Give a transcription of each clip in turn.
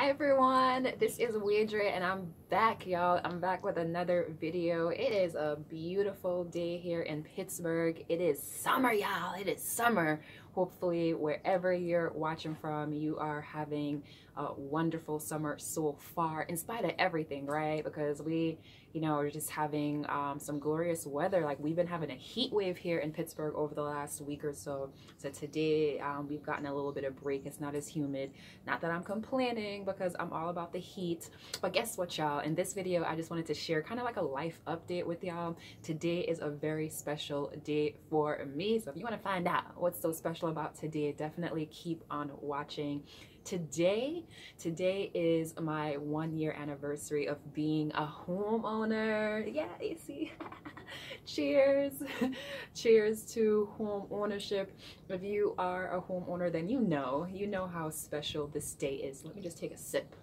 Hi everyone, this is Wadria and I'm back y'all. I'm back with another video. It is a beautiful day here in Pittsburgh. It is summer y'all, it is summer. Hopefully wherever you're watching from, you are having a wonderful summer so far in spite of everything, right? Because we you know, we're just having um, some glorious weather. Like we've been having a heat wave here in Pittsburgh over the last week or so. So today um, we've gotten a little bit of break. It's not as humid. Not that I'm complaining because I'm all about the heat. But guess what, y'all? In this video, I just wanted to share kind of like a life update with y'all. Today is a very special day for me. So if you want to find out what's so special about today, definitely keep on watching today today is my one year anniversary of being a homeowner. Yeah see? Cheers. Cheers to home ownership. If you are a homeowner then you know you know how special this day is. Let me just take a sip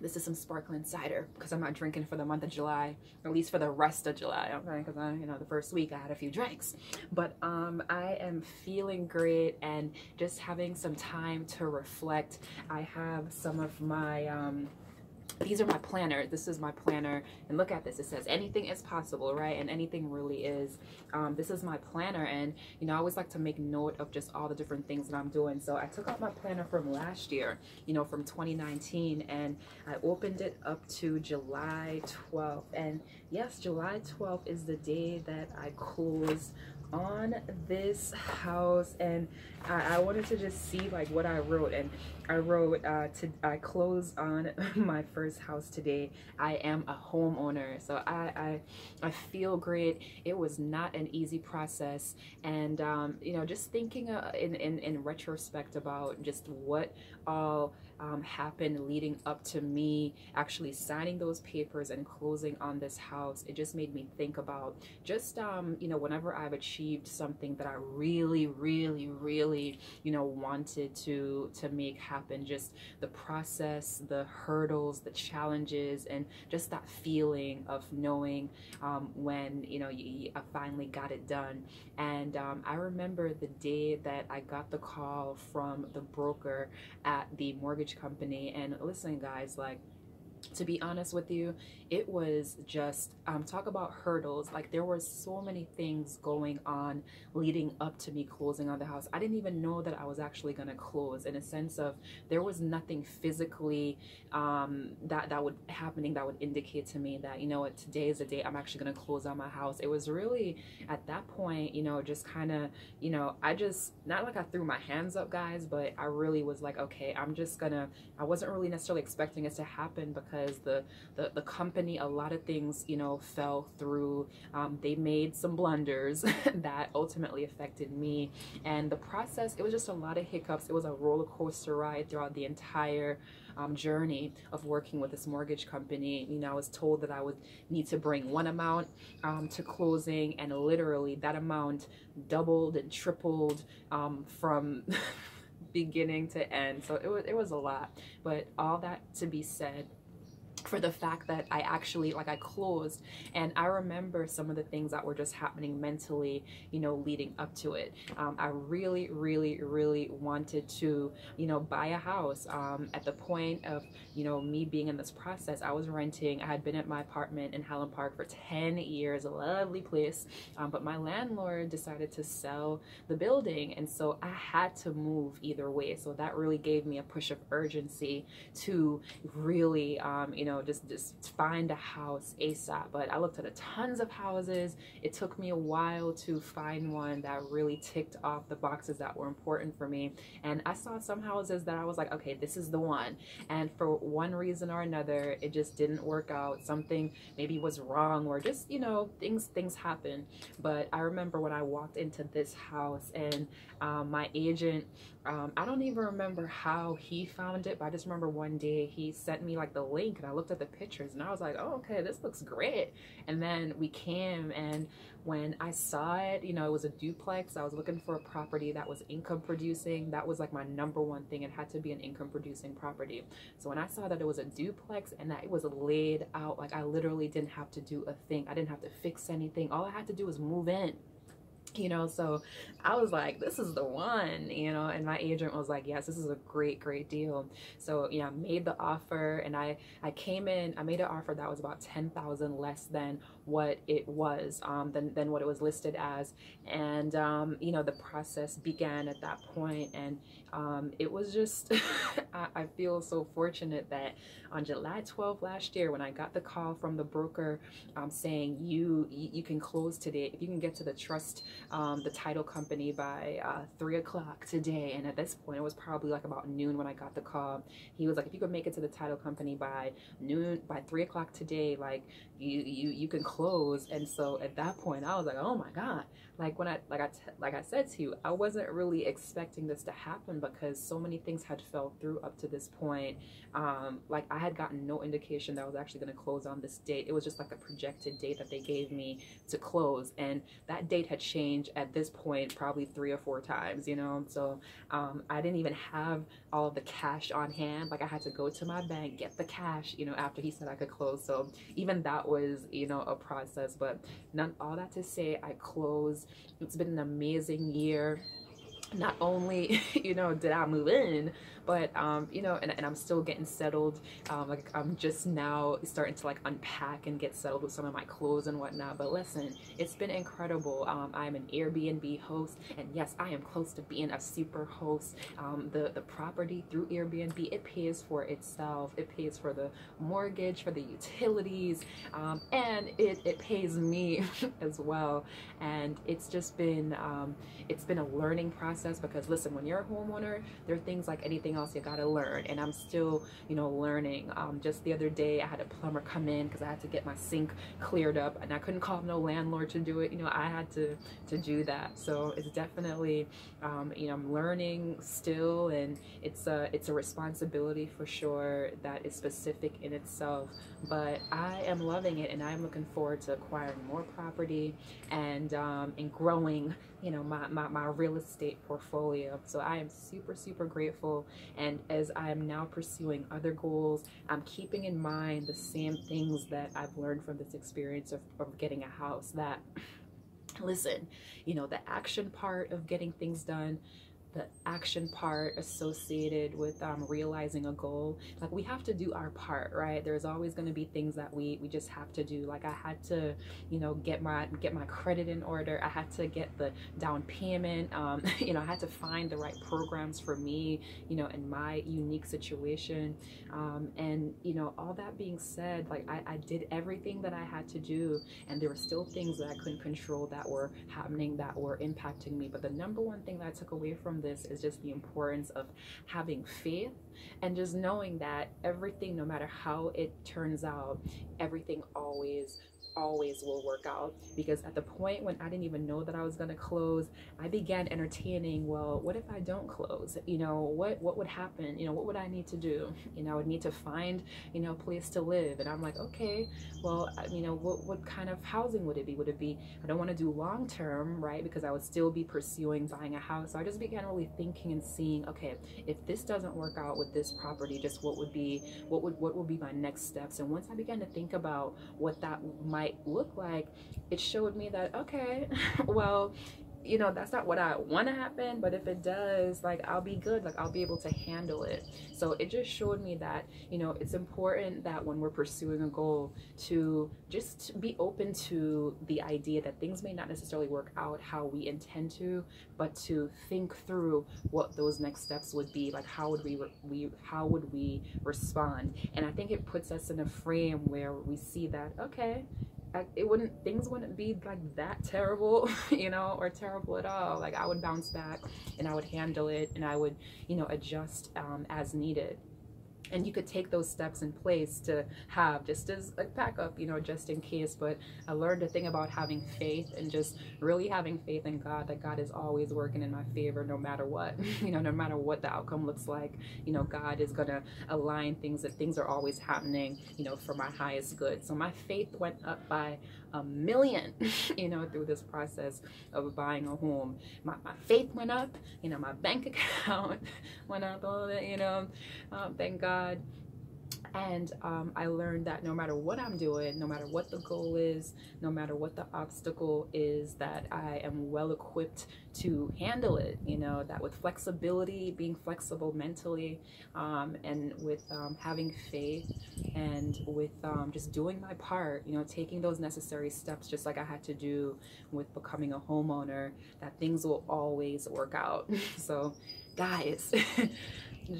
this is some sparkling cider because I'm not drinking for the month of July, at least for the rest of July, okay? Because I, you know, the first week I had a few drinks, but um, I am feeling great and just having some time to reflect. I have some of my um, these are my planner this is my planner and look at this it says anything is possible right and anything really is. Um, this is my planner and you know I always like to make note of just all the different things that I'm doing so I took out my planner from last year you know from 2019 and I opened it up to July 12th and yes July 12th is the day that I closed on this house and I, I, wanted to just see like what I wrote and I wrote uh, to I close on my first house today. I am a homeowner so I, I I feel great. It was not an easy process and um, you know just thinking uh, in, in in retrospect about just what all um, happened leading up to me actually signing those papers and closing on this house. It just made me think about just um, you know whenever I've achieved something that I really really really you know wanted to to make happen just the process the hurdles the challenges and just that feeling of knowing um, when you know you, I finally got it done. And um, I remember the day that I got the call from the broker at the mortgage mortgage company. And listen, guys, like, to be honest with you, it was just um, talk about hurdles. Like there were so many things going on leading up to me closing on the house. I didn't even know that I was actually going to close in a sense of there was nothing physically um, that that would happening that would indicate to me that you know what today is the day I'm actually going to close on my house. It was really at that point, you know, just kind of you know I just not like I threw my hands up, guys, but I really was like, okay, I'm just gonna. I wasn't really necessarily expecting it to happen because the the the company company, a lot of things, you know, fell through. Um, they made some blunders that ultimately affected me. And the process, it was just a lot of hiccups. It was a roller coaster ride throughout the entire um, journey of working with this mortgage company. You know, I was told that I would need to bring one amount um, to closing, and literally that amount doubled and tripled um, from. beginning to end so it was it was a lot but all that to be said for the fact that I actually like I closed and I remember some of the things that were just happening mentally you know leading up to it. Um, I really really really wanted to you know buy a house. Um, at the point of you know me being in this process I was renting. I had been at my apartment in Highland Park for 10 years a lovely place. Um, but my landlord decided to sell the building and so I had to move either way. So that really gave me a push of urgency to really um, you know know, just, just find a house ASAP. But I looked at a tons of houses. It took me a while to find one that really ticked off the boxes that were important for me. And I saw some houses that I was like, okay, this is the one. And for one reason or another, it just didn't work out. Something maybe was wrong or just, you know, things, things happen. But I remember when I walked into this house and um, my agent, um, I don't even remember how he found it, but I just remember one day he sent me like the link and I looked at the pictures and I was like, oh, okay, this looks great. And then we came and when I saw it, you know, it was a duplex. I was looking for a property that was income producing. That was like my number one thing. It had to be an income producing property. So when I saw that it was a duplex and that it was laid out, like I literally didn't have to do a thing. I didn't have to fix anything. All I had to do was move in you know so i was like this is the one you know and my agent was like yes this is a great great deal. So yeah made the offer and i i came in i made an offer that was about 10,000 less than what it was um, than, than what it was listed as. And um, you know the process began at that point and um, it was just I, I, feel so fortunate that on July 12th last year when I got the call from the broker um, saying you you can close today. If you can get to the trust um, the title company by uh, three o'clock today. And at this point it was probably like about noon when I got the call. He was like if you could make it to the title company by noon by three o'clock today like you you you can close and so at that point i was like oh my god. Like when i like i like i said to you i wasn't really expecting this to happen because so many things had fell through up to this point. Um like i had gotten no indication that i was actually going to close on this date. It was just like a projected date that they gave me to close and that date had changed at this point probably three or four times you know? So um i didn't even have all of the cash on hand. Like i had to go to my bank get the cash you know after he said i could close. So even that was you know a process. But none all that to say i closed. It's been an amazing year not only you know did i move in but um, you know, and, and I'm still getting settled. Um, like I'm just now starting to like unpack and get settled with some of my clothes and whatnot. But listen, it's been incredible. Um, I'm an Airbnb host, and yes, I am close to being a super host. Um, the the property through Airbnb it pays for itself. It pays for the mortgage, for the utilities, um, and it it pays me as well. And it's just been um, it's been a learning process because listen, when you're a homeowner, there are things like anything else you gotta learn. And I'm still you know learning. Um, just the other day I had a plumber come in because I had to get my sink cleared up and I couldn't call no landlord to do it. You know I had to to do that. So it's definitely um, you know I'm learning still and it's a it's a responsibility for sure that is specific in itself. But I am loving it and I'm looking forward to acquiring more property and um, and growing you know my, my, my real estate portfolio. So I am super super grateful. And as I am now pursuing other goals I'm keeping in mind the same things that I've learned from this experience of, of getting a house that listen you know the action part of getting things done the action part associated with um, realizing a goal. Like we have to do our part right? There's always going to be things that we we just have to do. Like i had to you know get my get my credit in order. I had to get the down payment. Um, you know i had to find the right programs for me you know in my unique situation. Um, and you know all that being said like I, I did everything that i had to do and there were still things that i couldn't control that were happening that were impacting me. But the number one thing that i took away from this is just the importance of having faith and just knowing that everything, no matter how it turns out, everything always always will work out because at the point when I didn't even know that I was going to close, I began entertaining, well, what if I don't close? You know, what what would happen? You know, what would I need to do? You know, I would need to find, you know, a place to live. And I'm like, okay, well, you know, what what kind of housing would it be? Would it be I don't want to do long term, right? Because I would still be pursuing buying a house. So I just began really thinking and seeing, okay, if this doesn't work out with this property, just what would be what would what would be my next steps? And once I began to think about what that might might look like, it showed me that, okay, well, you know that's not what i want to happen but if it does like i'll be good like i'll be able to handle it. So it just showed me that you know it's important that when we're pursuing a goal to just be open to the idea that things may not necessarily work out how we intend to but to think through what those next steps would be like how would we, we how would we respond? And i think it puts us in a frame where we see that okay it wouldn't things wouldn't be like that terrible you know or terrible at all. Like i would bounce back and i would handle it and i would you know adjust um, as needed and you could take those steps in place to have just as a backup you know just in case but i learned a thing about having faith and just really having faith in god that god is always working in my favor no matter what you know no matter what the outcome looks like. You know god is gonna align things that things are always happening you know for my highest good. So my faith went up by a million, you know, through this process of buying a home. My, my faith went up, you know, my bank account went up a little bit, you know, um, thank God And um, I learned that no matter what I'm doing, no matter what the goal is, no matter what the obstacle is, that I am well equipped to handle it. You know, that with flexibility, being flexible mentally, um, and with um, having faith, and with um, just doing my part, you know, taking those necessary steps, just like I had to do with becoming a homeowner, that things will always work out. so, guys.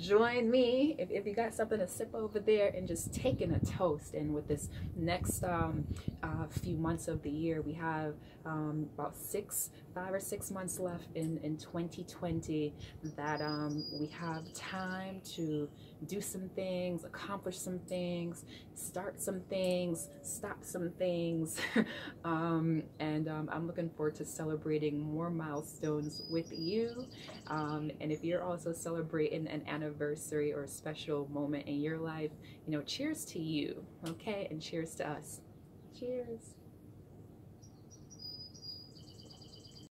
join me if, if you got something to sip over there and just taking a toast and with this next um, uh, few months of the year we have um, about six five or six months left in in 2020 that um, we have time to do some things accomplish some things start some things stop some things um, and um, I'm looking forward to celebrating more milestones with you um, and if you're also celebrating an anniversary or a special moment in your life, you know, cheers to you, okay? And cheers to us. Cheers.